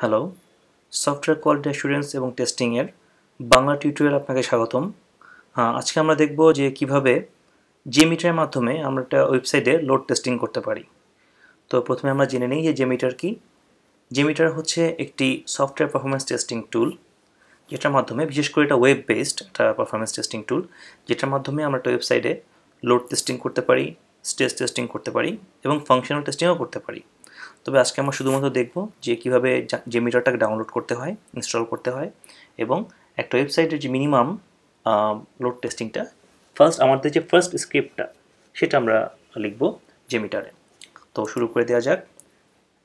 Hello software quality assurance এবং টেস্টিংয়ের Bangla tutorial আপনাকে স্বাগতম। আজকে আমরা দেখব যে কীভাবে জেমিটারের মাধ্যমে আমরা একটা ওয়েবসাইটে লোড টেস্টিং করতে পারি। তো প্রথমে আমরা জেনে নিই যে জেমিটার কি। জেমিটার হচ্ছে একটি সফটওয়্যার পারফরমেন্স টেস্টিং টুল যেটার মাধ্যমে বিশেষ করে এটা ওয়েব বেসড একটা পারফরমেন্স টেস্টিং টুল যেটার মাধ্যমে আমরা একটা ওয়েবসাইটে লোড টেস্টিং করতে পারি স্টেজ টেস্টিং করতে পারি এবং ফাংশনাল টেস্টিংও করতে পারি। তবে আজকে আমরা শুধুমাত্র দেখব যে কীভাবে জেমিটারটাকে ডাউনলোড করতে হয় ইনস্টল করতে হয় এবং একটা ওয়েবসাইটের যে মিনিমাম লোড টেস্টিংটা ফার্স্ট আমাদের যে ফার্স্ট স্ক্রিপ্টটা সেটা আমরা লিখব জেমিটারে তো শুরু করে দেওয়া যাক।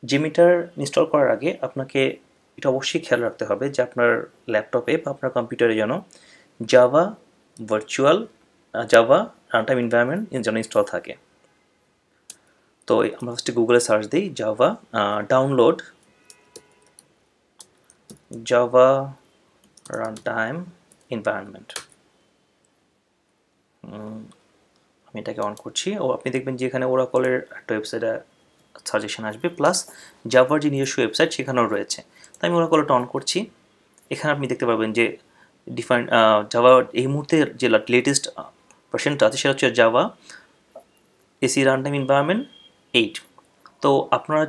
জেমিটার ইনস্টল করার আগে আপনাকে এটা অবশ্যই খেয়াল রাখতে হবে যে আপনার ল্যাপটপে বা আপনার কম্পিউটারে যেন Java virtual Java runtime environment যেন ইনস্টল থাকে। তো আমরা ফার্স্টে গুগলে সার্চ দিই Java download Java runtime environment আমি এটাকে অন করছি। ও, আপনি দেখবেন যে এখানে ওরাকলের একটা ওয়েবসাইটে সাজেশন আসবে প্লাস জাভার যে নিজস্ব ওয়েবসাইট সেখানেও রয়েছে। তাই আমি ওরাকলটা অন করছি। এখানে আপনি দেখতে পাবেন যে ডিফাইন জাভা এই মুহূর্তে যে লেটেস্ট ভার্সনটা আছে সেটা হচ্ছে Java SE run time environment eight তো আপনারা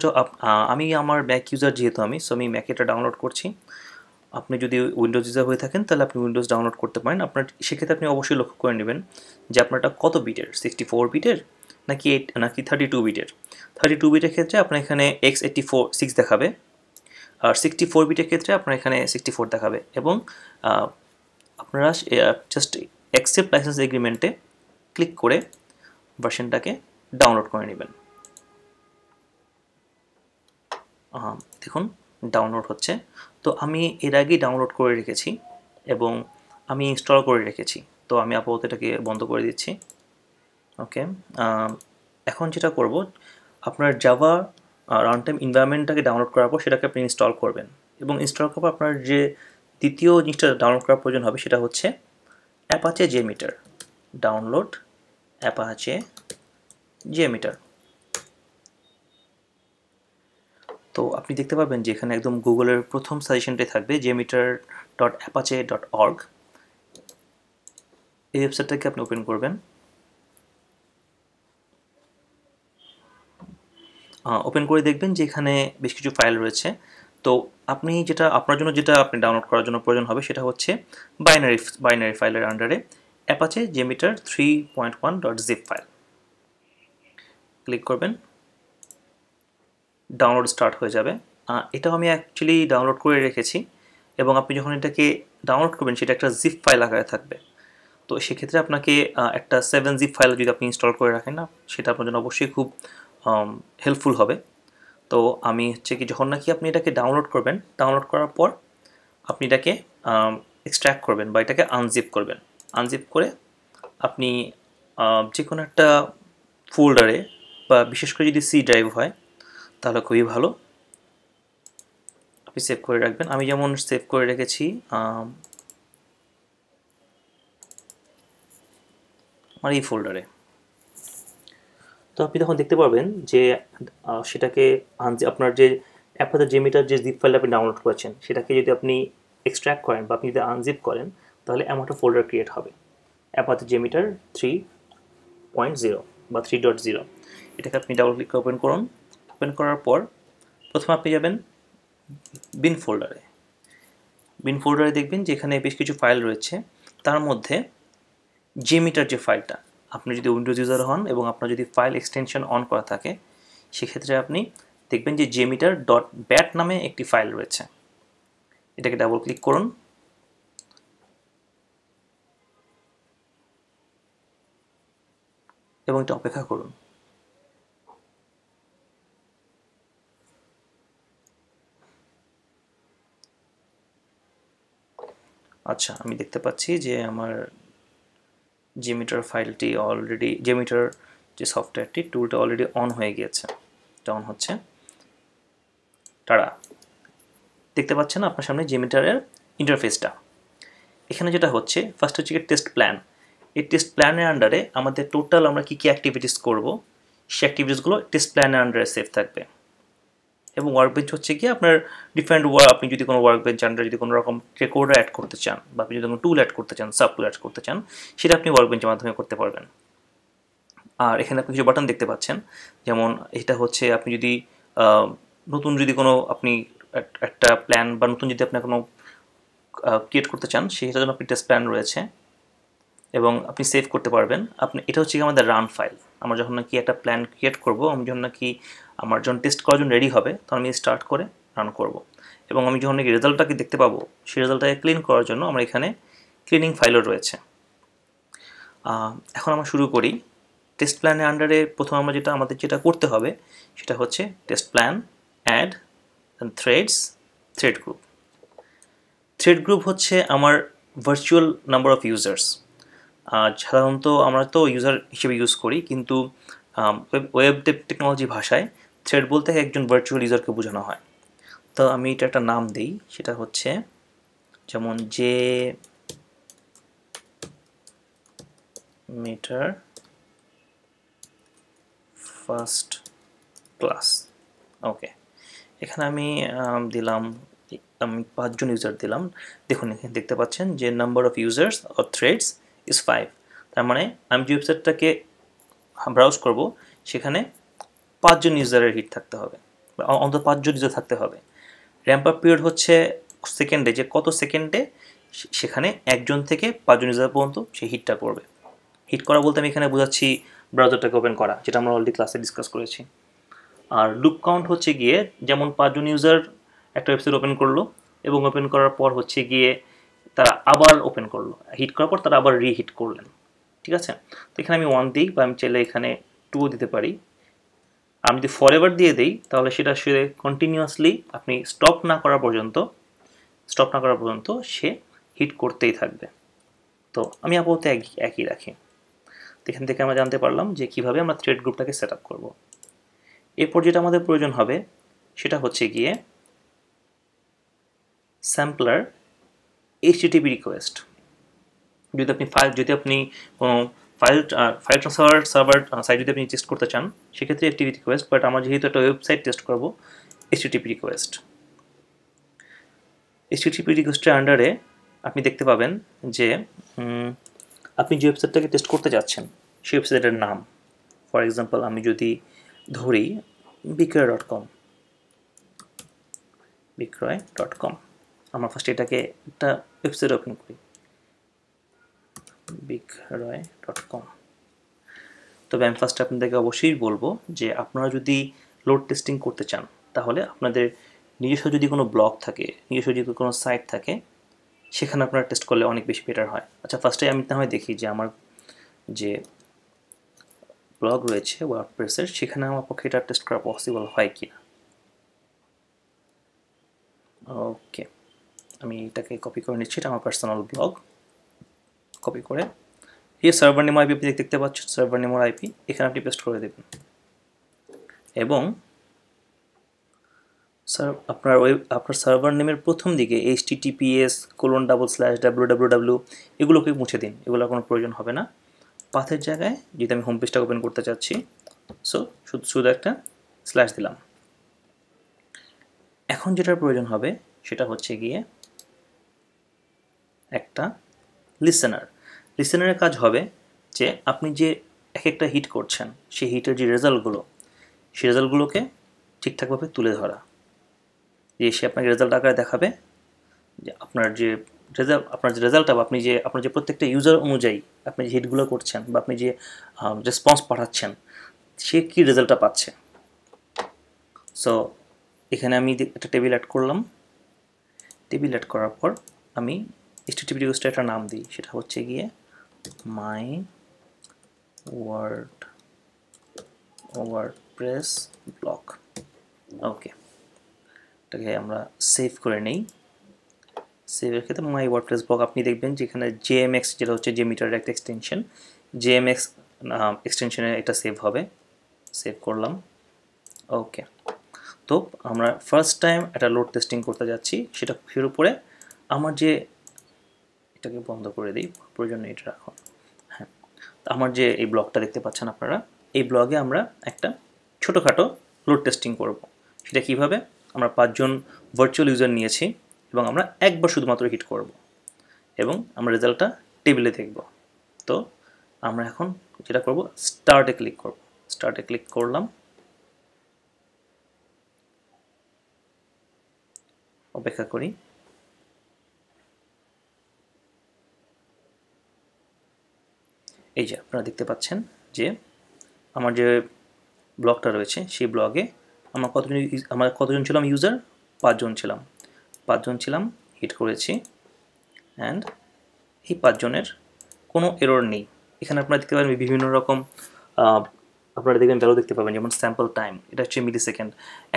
আমি আমার ম্যাক ইউজার যেহেতু আমি সো আমি ম্যাক এটা ডাউনলোড করছি। আপনি যদি উইন্ডোজ ইউজার হয়ে থাকেন, তাহলে আপনি উইন্ডোজ ডাউনলোড করতে পারেন। আপনার, সেক্ষেত্রে আপনি অবশ্যই লক্ষ্য করে নেবেন যে আপনারটা কত বিটের সিক্সটি ফোর বিটের নাকি এইট নাকি থার্টি টু বিটের থার্টি টু বিটের ক্ষেত্রে আপনার এখানে এক্স এইটটি ফোর সিক্স দেখাবে। আর সিক্সটি ফোর বিটের ক্ষেত্রে আপনার এখানে সিক্সটি ফোর দেখাবে। এবং আপনারা জাস্ট অ্যাকসেপ্ট লাইসেন্স এগ্রিমেন্টে ক্লিক করে ভার্সনটাকে ডাউনলোড করে নেবেন। দেখুন ডাউনলোড হচ্ছে। তো আমি এর আগেই ডাউনলোড করে রেখেছি এবং আমি ইনস্টল করে রেখেছি। তো আমি আপাতত এটাকে বন্ধ করে দিচ্ছি। ওকে এখন যেটা করব, আপনার জাভা রান টাইম এনভায়রনমেন্টটাকে ডাউনলোড করার পর সেটাকে আপনি ইনস্টল করবেন। এবং ইনস্টল করার পর আপনার যে দ্বিতীয় জিনিসটা ডাউনলোড করার প্রয়োজন হবে সেটা হচ্ছে Apache JMeter download Apache JMeter তো আপনি দেখতে পাবেন যে এখানে একদম গুগলের প্রথম সাজেশনটাই থাকবে JMeter dot Apache dot org এই ওয়েবসাইটটাকে আপনি ওপেন করবেন। ওপেন করে দেখবেন যে এখানে বেশ কিছু ফাইল রয়েছে। তো আপনি যেটা, আপনার জন্য যেটা আপনি ডাউনলোড করার জন্য প্রয়োজন হবে সেটা হচ্ছে বাইনারি বাইনারি ফাইলের আন্ডারে Apache JMeter three point one dot zip file click করবেন। ডাউনলোড স্টার্ট হয়ে যাবে। এটাও আমি অ্যাকচুয়ালি ডাউনলোড করে রেখেছি এবং আপনি যখন এটাকে ডাউনলোড করবেন, সেটা একটা জিপ ফাইল আকারে থাকবে। তো সেক্ষেত্রে আপনাকে একটা সেভেন জিপ ফাইল যদি আপনি ইনস্টল করে রাখেন না, সেটা আপনার জন্য অবশ্যই খুব হেল্পফুল হবে। তো আমি হচ্ছে কি, যখন নাকি আপনি এটাকে ডাউনলোড করবেন ডাউনলোড করার পর আপনি এটাকে এক্সট্র্যাক্ট করবেন বা এটাকে আনজিপ করবেন। আনজিপ করে আপনি যে কোনো একটা ফোল্ডারে বা বিশেষ করে যদি সি ড্রাইভ হয় তাহলে খুবই ভালো। আপনি সেভ করে রাখবেন। আমি যেমন সেভ করে রেখেছি আমার এই ফোল্ডারে তো আপনি তখন দেখতে পারবেন যে সেটাকে আপনার যে অ্যাপাতে জেমিটার যে জিপ ফাইল আপনি ডাউনলোড করেছেন, সেটাকে যদি আপনি এক্সট্র্যাক্ট করেন বা আপনি যদি আনজিপ করেন, তাহলে এমন একটা ফোল্ডার ক্রিয়েট হবে। Apache JMeter three point zero বা থ্রি ডট জিরো এটাকে আপনি ডাবল ক্লিক ওপেন করুন। ওপেন করার পর প্রথমে আপনি যাবেন বিন ফোল্ডারে বিন ফোল্ডারে দেখবেন যে এখানে বেশ কিছু ফাইল রয়েছে। তার মধ্যে জেমিটার যে ফাইলটা আপনি যদি উইন্ডোজ ইউজার হন এবং আপনার যদি ফাইল এক্সটেনশন অন করা থাকে, সেক্ষেত্রে আপনি দেখবেন যে জেমিটার ডট ব্যাট নামে একটি ফাইল রয়েছে। এটাকে ডাবল ক্লিক করুন। এবং এটা অপেক্ষা করুন। আচ্ছা আমি দেখতে পাচ্ছি যে আমার জেমিটার ফাইলটি অলরেডি জেমিটার যে সফটওয়্যারটি টুলটা অলরেডি অন হয়ে গিয়েছে। এটা অন হচ্ছে। তারা, দেখতে পাচ্ছেন আপনার সামনে জেমিটারের ইন্টারফেসটা এখানে যেটা হচ্ছে ফার্স্ট হচ্ছে টেস্ট প্ল্যান এই টেস্ট প্ল্যানের আন্ডারে আমাদের টোটাল আমরা কী কী অ্যাক্টিভিটিস করব, সেই অ্যাক্টিভিটিসগুলো টেস্ট প্ল্যানের আন্ডারে সেভ থাকবে। এবং ওয়ার্ক বেঞ্চ হচ্ছে কি আপনার ডিফারেন্ট ওয়ার্ক আপনি যদি কোনো ওয়ার্ক বেঞ্চ আন্ডার যদি কোনো রকম রেকর্ডার অ্যাড করতে চান বা আপনি যদি কোনো টুল অ্যাড করতে চান সাব টুল অ্যাড করতে চান, সেটা আপনি ওয়ার্ক বেঞ্চের মাধ্যমে করতে পারবেন। আর এখানে আপনি কিছু বাটন দেখতে পাচ্ছেন, যেমন এটা হচ্ছে আপনি যদি নতুন যদি কোনো আপনি একটা প্ল্যান বা নতুন যদি আপনি কোনো ক্রিয়েট করতে চান সেটার জন্য আপনি টেস্ট প্ল্যান রয়েছে এবং আপনি সেভ করতে পারবেন। আপনি, এটা হচ্ছে আমাদের রান ফাইল আমরা যখন নাকি একটা প্ল্যান ক্রিয়েট করব, আমি যখন নাকি আমার যখন টেস্ট করার জন্য রেডি হবে, তখন আমি স্টার্ট করে রান করব। এবং আমি যখন নাকি রেজাল্টটাকে দেখতে পাবো, সেই রেজাল্টটাকে ক্লিন করার জন্য আমার এখানে ক্লিনিং ফাইলও রয়েছে। এখন আমরা শুরু করি। টেস্ট প্ল্যানের আন্ডারে প্রথম আমরা যেটা, আমাদের যেটা করতে হবে, সেটা হচ্ছে test plan add threads thread group thread group হচ্ছে আমার ভার্চুয়াল নাম্বার অফ ইউজার্স সাধারণত আমরা তো ইউজার হিসেবে ইউজ করি, কিন্তু ওয়েব টেকনোলজি ভাষায় থ্রেড বলতে একজন ভার্চুয়াল ইউজারকে বোঝানো হয়। তো আমি এটা একটা নাম দিই, সেটা হচ্ছে যেমন যে মিটার ফার্স্ট ক্লাস ওকে এখানে আমি দিলাম, আমি পাঁচজন ইউজার দিলাম। দেখুন, এখানে দেখতে পাচ্ছেন যে number of users or threads is five তার মানে আমি যে ওয়েবসাইটটাকে ব্রাউজ করব, সেখানে পাঁচজন ইউজারের হিট থাকতে হবে অন্তত পাঁচজন ইউজার থাকতে হবে। র্যাম্প আপ পিরিয়ড হচ্ছে সেকেন্ডে যে কত সেকেন্ডে সেখানে একজন থেকে পাঁচজন ইউজার পর্যন্ত সে হিটটা করবে। হিট করা বলতে আমি এখানে বোঝাচ্ছি ব্রাউজারটাকে ওপেন করা, যেটা আমরা অলরেডি ক্লাসে ডিসকাস করেছি। আর লুপ কাউন্ট হচ্ছে গিয়ে যেমন পাঁচজন ইউজার একটা ওয়েবসাইট ওপেন করল, এবং ওপেন করার পর হচ্ছে গিয়ে তারা আবার ওপেন করল। হিট করার পর তারা আবার রিহিট করলেন। ঠিক আছে? তো এখানে আমি ওয়ান দিই, বা আমি চাইলে এখানে টু দিতে পারি। আমি যদি ফর এভার দিয়ে দিই, তাহলে সেটা সে কন্টিনিউয়াসলি আপনি স্টপ না করা পর্যন্ত স্টপ না করা পর্যন্ত সে হিট করতেই থাকবে। তো আমি আপাতত একই একই রাখি। এখান থেকে আমরা জানতে পারলাম যে কীভাবে আমরা থ্রেড গ্রুপটাকে সেট আপ করব। এরপর যেটা আমাদের প্রয়োজন হবে, সেটা হচ্ছে গিয়ে স্যাম্পলার এইচটিটিপি রিকোয়েস্ট যদি আপনি ফাইল যদি আপনি কোনো file file transfer server site যদি আপনি টেস্ট করতে চান, সেক্ষেত্রে একটি রিকোয়েস্ট বাট আমরা যেহেতু একটা ওয়েবসাইট টেস্ট করব এইচটিটিপি রিকোয়েস্ট এইচটিটিপি রিকোয়েস্টের আন্ডারে আপনি দেখতে পাবেন যে আপনি যে ওয়েবসাইটটাকে টেস্ট করতে যাচ্ছেন, সেই ওয়েবসাইটের নাম। ফর এক্সাম্পল আমি যদি ধরি বিক্রয় ডট কম বিক্রয় ডট কম আমরা ফার্স্ট এটাকে একটা ওয়েবসাইট ওপেন করি। বিক্রয় ডট কম তবে আমি ফার্স্ট আপনাদেরকে অবশ্যই বলব যে আপনারা যদি লোড টেস্টিং করতে চান, তাহলে আপনাদের নিজস্ব যদি কোনো ব্লগ থাকে, নিজস্ব যদি কোনো সাইট থাকে, সেখানে আপনারা টেস্ট করলে অনেক বেশি বেটার হয়। আচ্ছা ফার্স্টে আমি তাহলে দেখি যে আমার যে ব্লগ রয়েছে ওয়ার্ডপ্রেসের সেখানে আমার পক্ষে এটা টেস্ট করা পসিবল হয় কি না ওকে আমি এটাকে কপি করে নিচ্ছি, এটা আমার পার্সোনাল ব্লগ কপি করে। এই সার্ভার নেম আইপি আপনি দেখতে পাচ্ছেন সার্ভার নেম আইপি এখানে আপনি পেস্ট করে দেবেন। এবং স্যার আপনার ওয়েব আপনার সার্ভার নেমের প্রথম দিকে HTTPS colon double slash W W W এগুলোকে মুছে দিন এগুলোর কোনো প্রয়োজন হবে না। পাথের জায়গায় যদি আমি হোম পেজটা ওপেন করতে চাচ্ছি সো শুধু শুধু একটা স্ল্যাশ দিলাম। এখন যেটার প্রয়োজন হবে, সেটা হচ্ছে গিয়ে একটা লিসেনার লিসেনারের কাজ হবে যে আপনি যে এক একটা হিট করছেন, সেই হিটের যে রেজাল্টগুলো সেই রেজাল্টগুলোকে ঠিকঠাকভাবে তুলে ধরা। যে সে আপনাকে রেজাল্ট আকারে দেখাবে, যে আপনার যে রেজাল্ট আপনার যে রেজাল্টটা আপনি যে, আপনার যে প্রত্যেকটা ইউজার অনুযায়ী আপনি যে হিটগুলো করছেন বা আপনি যে রেসপন্স পাঠাচ্ছেন, সে কী রেজাল্টটা পাচ্ছে? সো এখানে আমি একটা টেবিল অ্যাড করলাম। টেবিল অ্যাড করার পর আমি এইচটিটিপি রিকোয়েস্টের একটা নাম দিই। সেটা হচ্ছে গিয়ে my word WordPress block okay এটাকে আমরা সেভ করে নেই। সেভের ক্ষেত্রে মাই ওয়ার্ডপ্রেস ব্লগ আপনি দেখবেন যেখানে জেএমএক্স যেটা হচ্ছে যে মিটারের একটা এক্সটেনশন জেএমএক্স এক্সটেনশনে এটা সেভ হবে। সেভ করলাম। ওকে তো আমরা ফার্স্ট টাইম একটা লোড টেস্টিং করতে যাচ্ছি। সেটা ফের উপরে আমার যে এটাকে বন্ধ করে দিই, প্রয়োজন এটা রাখুন হ্যাঁ আমার যে এই ব্লগটা দেখতে পাচ্ছেন আপনারা, এই ব্লগে আমরা একটা ছোটোখাটো লোড টেস্টিং করব। সেটা কীভাবে? আমরা পাঁচজন ভার্চুয়াল ইউজার নিয়েছি এবং আমরা একবার শুধুমাত্র হিট করব এবং আমরা রেজাল্টটা টেবিলে দেখব। তো আমরা এখন যেটা করব স্টার্টে ক্লিক করব। স্টার্টে ক্লিক করলাম। অপেক্ষা করি। এই যে আপনারা দেখতে পাচ্ছেন যে আমার যে ব্লগটা রয়েছে, সেই ব্লগে আমার কতজন আমার কতজন ছিলাম ইউজার পাঁচজন ছিলাম। পাঁচজন ছিলাম হিট করেছি অ্যান্ড এই পাঁচজনের কোনো এরর নেই। এখানে আপনারা দেখতে পাবেন বিভিন্ন রকম আপনারা দেখবেন ভ্যালু দেখতে পাবেন, যেমন স্যাম্পল টাইম এটা হচ্ছে মিলি সেকেন্ড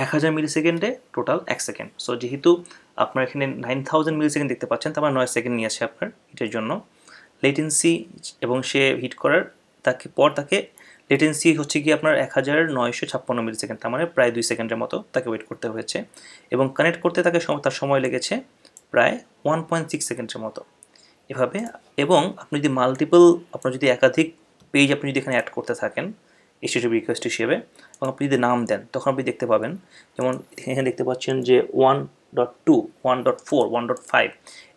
এক হাজার মিলি সেকেন্ডে টোটাল এক সেকেন্ড সো যেহেতু আপনার এখানে নাইন থাউজেন্ড মিলি সেকেন্ড দেখতে পাচ্ছেন, তারপর নয় সেকেন্ড নিয়েছে আপনার হিটের জন্য। লেটেন্সি এবং সে হিট করার তাকে, পর তাকে লেটেন্সি হচ্ছে কি আপনার এক হাজার নয়শো ছাপ্পান্ন মিলি সেকেন্ড তার মানে প্রায় দুই সেকেন্ডের মতো তাকে ওয়েট করতে হয়েছে এবং কানেক্ট করতে তাকে তার সময় লেগেছে প্রায় ওয়ান পয়েন্ট সিক্স সেকেন্ডের মতো। এভাবে এবং আপনি যদি মাল্টিপল আপনার যদি একাধিক পেজ আপনি যদি এখানে অ্যাড করতে থাকেন এসএসবি রিকোয়েস্ট হিসেবে এবং আপনি যদি নাম দেন, তখন আপনি দেখতে পাবেন, যেমন এখানে দেখতে পাচ্ছেন যে one dot two one dot four one dot five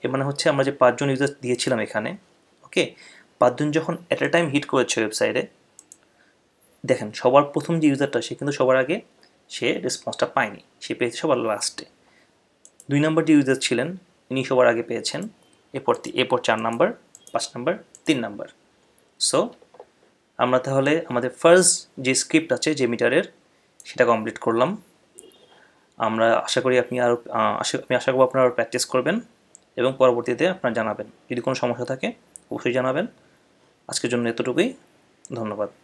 এর মানে হচ্ছে আমরা যে পাঁচজন ইউজার দিয়েছিলাম এখানে ওকে পাঁচজন যখন অ্যাট এ টাইম হিট করেছে ওয়েবসাইটে দেখেন সবার প্রথম যে ইউজারটা সে কিন্তু সবার আগে সে রেসপন্সটা পায়নি। সে পেয়েছে সবার লাস্টে দুই নম্বর যে ইউজার ছিলেন, ইনি সবার আগে পেয়েছেন, এরপর এরপর চার নাম্বার পাঁচ নাম্বার তিন নাম্বার সো আমরা তাহলে আমাদের ফার্স্ট যে স্ক্রিপ্ট আছে, যে মিটারের সেটা কমপ্লিট করলাম। আমরা আশা করি আপনি আরও আশা, আমি আশা করব আপনারা প্র্যাকটিস করবেন এবং পরবর্তীতে আপনারা জানাবেন। যদি কোনো সমস্যা থাকে অবশ্যই জানাবেন। আজকের জন্য এতটুকুই। ধন্যবাদ।